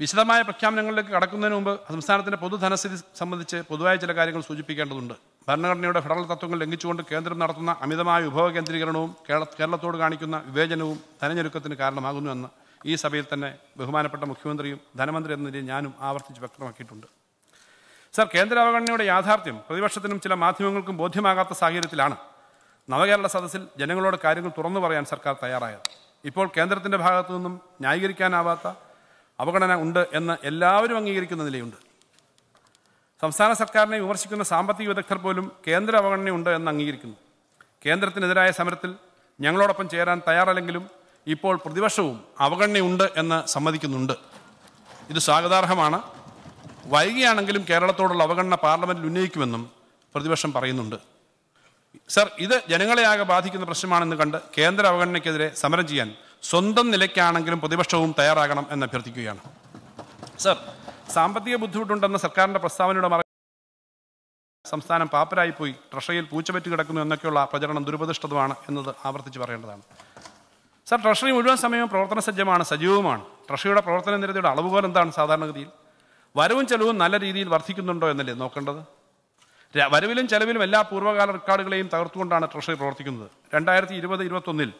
വിശദമായ പ്രഖ്യാപനങ്ങളിലേക്ക് കടക്കുന്നതിന് മുമ്പ് സംസ്ഥാനത്തിന്റെ പൊതുധനസ്ഥിതി സംബന്ധിച്ച് പൊതുവായ ചില കാര്യങ്ങൾ സൂചിപ്പിക്കേണ്ടതുണ്ട്. ഭരണഘടനയുടെ ഫെഡറൽ തത്വങ്ങൾ ലംഘിച്ചുകൊണ്ട് കേന്ദ്രം നടത്തുന്ന അമിതമായ വിഭവ കേന്ദ്രീകരണവും കേരളത്തോട് കാണിക്കുന്ന വിവേചനവും ധനഞ്ഞെരുക്കത്തിന് കാരണമാകുന്നുവെന്ന് ഈ സഭയിൽ തന്നെ ബഹുമാനപ്പെട്ട മുഖ്യമന്ത്രിയും ധനമന്ത്രി എന്ന നിലയിൽ ഞാനും ആവർത്തിച്ച് വ്യക്തമാക്കിയിട്ടുണ്ട്. സർ കേന്ദ്ര അവഗണനയുടെ യാഥാർത്ഥ്യം പ്രതിപക്ഷത്തിനും ചില മാധ്യമങ്ങൾക്കും ബോധ്യമാകാത്ത സാഹചര്യത്തിലാണ് നവകേരള സദസ്സിൽ ജനങ്ങളോട് കാര്യങ്ങൾ തുറന്നു പറയാൻ സർക്കാർ തയ്യാറായത്. ഇപ്പോൾ കേന്ദ്രത്തിന്റെ ഭാഗത്തു നിന്നും ന്യായീകരിക്കാനാവാത്ത അവഗണന ഉണ്ട് എന്ന് എല്ലാവരും അംഗീകരിക്കുന്ന നിലയുണ്ട് സംസ്ഥാന സർക്കാരിനെ വിമർശിക്കുന്ന സാമ്പത്തിക വിദഗ്ധർ പോലും കേന്ദ്ര അവഗണനയുണ്ട് എന്ന് അംഗീകരിക്കുന്നു. കേന്ദ്രത്തിനെതിരായ സമരത്തിൽ ഞങ്ങളോടൊപ്പം ചേരാൻ തയ്യാറല്ലെങ്കിലും ഇപ്പോൾ പ്രതിപക്ഷവും അവഗണനയുണ്ട് എന്ന് സമ്മതിക്കുന്നുണ്ട്. ഇത് സ്വാഗതാർഹമാണ്. വൈകിയാണെങ്കിലും കേരളത്തോടുള്ള അവഗണന പാർലമെന്റിൽ ഉന്നയിക്കുമെന്നും പ്രതിപക്ഷം പറയുന്നുണ്ട്. സർ ഇത് ജനങ്ങളെയാകെ ബാധിക്കുന്ന പ്രശ്നമാണെന്ന് കണ്ട് കേന്ദ്ര അവഗണനയ്ക്കെതിരെ സമരം ചെയ്യാൻ സ്വന്തം നിലയ്ക്കാണെങ്കിലും പ്രതിപക്ഷവും തയ്യാറാകണം എന്ന് അഭ്യർത്ഥിക്കുകയാണ്. സർ സാമ്പത്തിക ബുദ്ധിമുട്ടുണ്ടെന്ന സർക്കാരിന്റെ പ്രസ്താവനയുടെ മറ സംസ്ഥാനം പാപ്പരായിപ്പോയി. ട്രഷറിയിൽ പൂച്ചപറ്റി കിടക്കുന്നു എന്നൊക്കെയുള്ള പ്രചരണം ദുരുപദിഷ്ടമാണ് എന്നത് ആവർത്തിച്ച് പറയേണ്ടതാണ്. സർ ട്രഷറി മുഴുവൻ സമയവും പ്രവർത്തന സജ്ജമാണ് സജീവവുമാണ്. ട്രഷറിയുടെ പ്രവർത്തന നിരതയുടെ അളവുകോൽ എന്താണ് സാധാരണഗതിയിൽ? വരവും ചെലവും നല്ല രീതിയിൽ വർദ്ധിക്കുന്നുണ്ടോ എന്നല്ലേ നോക്കേണ്ടത്? വരവിലും ചെലവിലും എല്ലാ പൂർവകാല റെക്കോർഡുകളെയും തകർത്തുകൊണ്ടാണ് ട്രഷറി പ്രവർത്തിക്കുന്നത്. രണ്ടായിരത്തി ഇരുപത് ഇരുപത്തൊന്നിൽ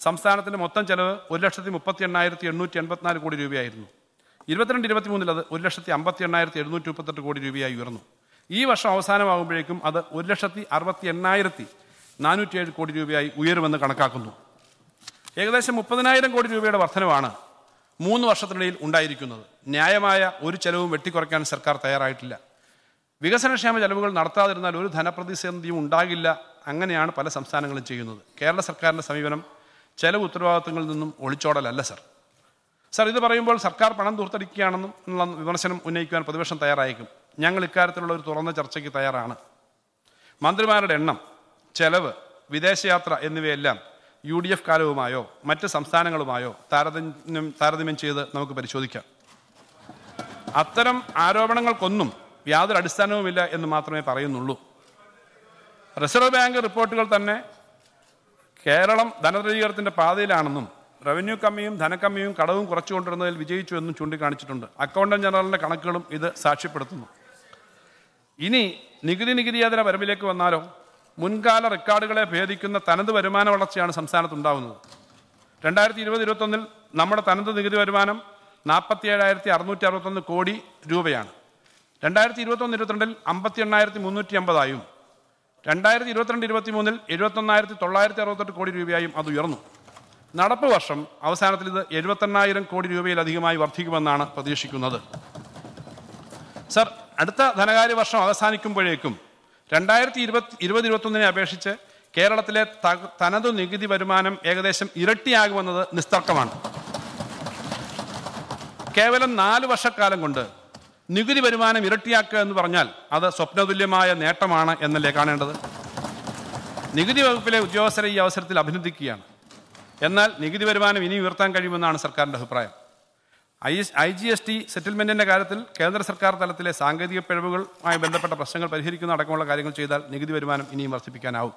സംസ്ഥാനത്തിന്റെ മൊത്തം ചെലവ് ഒരു ലക്ഷത്തി മുപ്പത്തി എണ്ണായിരത്തി എണ്ണൂറ്റി എൺപത്തിനാല് കോടി രൂപയായിരുന്നു. ഇരുപത്തിരണ്ട് ഇരുപത്തിമൂന്നിൽ അത് ഒരു ലക്ഷത്തി അമ്പത്തി എണ്ണായിരത്തി എഴുന്നൂറ്റി മുപ്പത്തെട്ട് കോടി രൂപയായി ഉയർന്നു. ഈ വർഷം അവസാനമാകുമ്പോഴേക്കും അത് ഒരു ലക്ഷത്തി അറുപത്തി എണ്ണായിരത്തി നാനൂറ്റിയേഴ് കോടി രൂപയായി ഉയരുമെന്ന് കണക്കാക്കുന്നു. ഏകദേശം മുപ്പതിനായിരം കോടി രൂപയുടെ വർധനവാണ് മൂന്ന് വർഷത്തിനിടയിൽ ഉണ്ടായിരിക്കുന്നത്. ന്യായമായ ഒരു ചെലവും വെട്ടിക്കുറയ്ക്കാൻ സർക്കാർ തയ്യാറായിട്ടില്ല. വികസനക്ഷേമ ചെലവുകൾ നടത്താതിരുന്നാൽ ഒരു ധനപ്രതിസന്ധിയും ഉണ്ടാകില്ല. അങ്ങനെയാണ് പല സംസ്ഥാനങ്ങളും ചെയ്യുന്നത്. കേരള സർക്കാരിന്റെ സമീപനം ചെലവ് ഉത്തരവാദിത്തങ്ങളിൽ നിന്നും ഒളിച്ചോടലല്ല സർ. സർ ഇത് പറയുമ്പോൾ സർക്കാർ പണം ദൂർത്തടിക്കുകയാണെന്നും എന്നുള്ള വിമർശനം ഉന്നയിക്കുവാൻ പ്രതിപക്ഷം തയ്യാറായേക്കും ഞങ്ങൾ ഇക്കാര്യത്തിലുള്ള ഒരു തുറന്ന ചർച്ചയ്ക്ക് തയ്യാറാണ്. മന്ത്രിമാരുടെ എണ്ണം ചെലവ് വിദേശയാത്ര എന്നിവയെല്ലാം യു ഡി എഫ് കാലവുമായോ മറ്റ് സംസ്ഥാനങ്ങളുമായോ താരതമ്യം താരതമ്യം ചെയ്ത് നമുക്ക് പരിശോധിക്കാം. അത്തരം ആരോപണങ്ങൾക്കൊന്നും യാതൊരു അടിസ്ഥാനവുമില്ല എന്ന് മാത്രമേ പറയുന്നുള്ളൂ. റിസർവ് ബാങ്ക് റിപ്പോർട്ടുകൾ തന്നെ കേരളം ധനരജീകരണത്തിന്റെ പാതയിലാണെന്നും റവന്യൂ കമ്മിയും ധനക്കമ്മിയും കടവും കുറച്ചുകൊണ്ടിരുന്നതിൽ വിജയിച്ചു എന്നും ചൂണ്ടിക്കാണിച്ചിട്ടുണ്ട്. അക്കൗണ്ടൻ ജനറലിന്റെ കണക്കുകളും ഇത് സാക്ഷ്യപ്പെടുത്തുന്നു. ഇനി നികുതി നികുതിയേതര വരവിലേക്ക് വന്നാലോ? മുൻകാല റെക്കോർഡുകളെ ഭേദിക്കുന്ന തനത് വരുമാന വളർച്ചയാണ് സംസ്ഥാനത്ത് ഉണ്ടാകുന്നത് രണ്ടായിരത്തി ഇരുപത് ഇരുപത്തൊന്നിൽ നമ്മുടെ തനത് നികുതി വരുമാനം നാൽപ്പത്തി ഏഴായിരത്തി അറുന്നൂറ്റി അറുപത്തൊന്ന് കോടി രൂപയാണ്. രണ്ടായിരത്തി ഇരുപത്തൊന്ന് ഇരുപത്തിരണ്ടിൽ അമ്പത്തി എണ്ണായിരത്തി മുന്നൂറ്റി അമ്പതായും രണ്ടായിരത്തി ഇരുപത്തിരണ്ട് ഇരുപത്തി മൂന്നിൽ എഴുപത്തൊന്നായിരത്തി തൊള്ളായിരത്തി അറുപത്തെട്ട് കോടി രൂപയായും അത് ഉയർന്നു. നടപ്പ് വർഷം അവസാനത്തിൽ ഇത് എഴുപത്തെണ്ണായിരം കോടി രൂപയിലധികമായി വർദ്ധിക്കുമെന്നാണ് പ്രതീക്ഷിക്കുന്നത്. സർ അടുത്ത ധനകാര്യ വർഷം അവസാനിക്കുമ്പോഴേക്കും രണ്ടായിരത്തി ഇരുപത്തി ഇരുപത് ഇരുപത്തൊന്നിനെ അപേക്ഷിച്ച് കേരളത്തിലെ തനതു നികുതി വരുമാനം ഏകദേശം ഇരട്ടിയാകുമെന്നത് നിസ്തർക്കമാണ്. കേവലം നാല് വർഷക്കാലം കൊണ്ട് നികുതി വരുമാനം ഇരട്ടിയാക്കുക എന്ന് പറഞ്ഞാൽ അത് സ്വപ്നതുല്യമായ നേട്ടമാണ് എന്നല്ലേ കാണേണ്ടത്? നികുതി വകുപ്പിലെ ഉദ്യോഗസ്ഥരെ ഈ അവസരത്തിൽ അഭിനന്ദിക്കുകയാണ്. എന്നാൽ നികുതി വരുമാനം ഇനി ഉയർത്താൻ കഴിയുമെന്നാണ് സർക്കാരിന്റെ അഭിപ്രായം. I I G S T സെറ്റിൽമെന്റിന്റെ കാര്യത്തിൽ കേന്ദ്ര സർക്കാർ തലത്തിലെ സാങ്കേതിക പിഴവുകളുമായി ബന്ധപ്പെട്ട പ്രശ്നങ്ങൾ പരിഹരിക്കുന്ന അടക്കമുള്ള കാര്യങ്ങൾ ചെയ്താൽ നികുതി വരുമാനം ഇനിയും വർദ്ധിപ്പിക്കാനാവും.